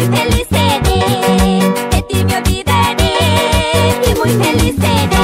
muy feliz seré, de ti me olvidaré y muy feliz seré.